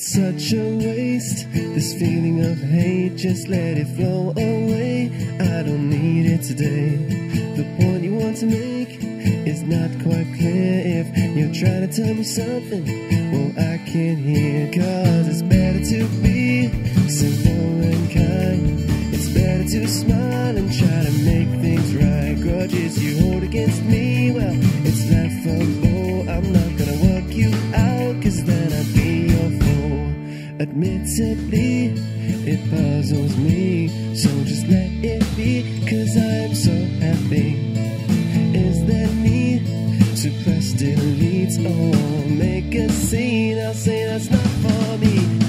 such a waste. This feeling of hate, just let it flow away. I don't need it today. The point you want to make is not quite clear. If you're trying to tell me something, well, I can't hear. Cause it's better to be simple and kind. It's better to smile and try to make things right. Grudges you hold against me, Admittedly, it puzzles me. So just let it be, cause I'm so happy. Is there need to press delete or make a scene? I'll say that's not for me,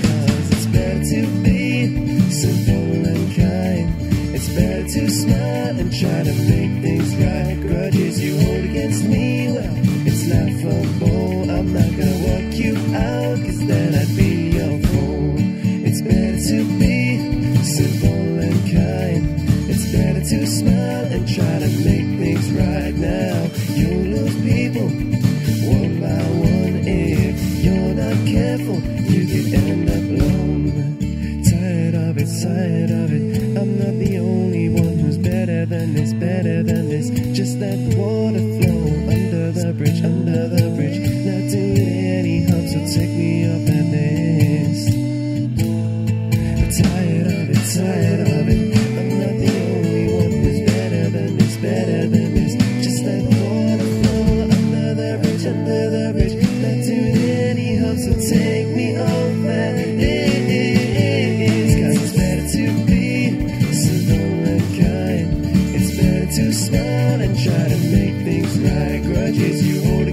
You'll people one by one if you're not careful. You could end up alone. Tired of it, tired of it. I'm not the only one who's better than this, better than this. Just let the water is you.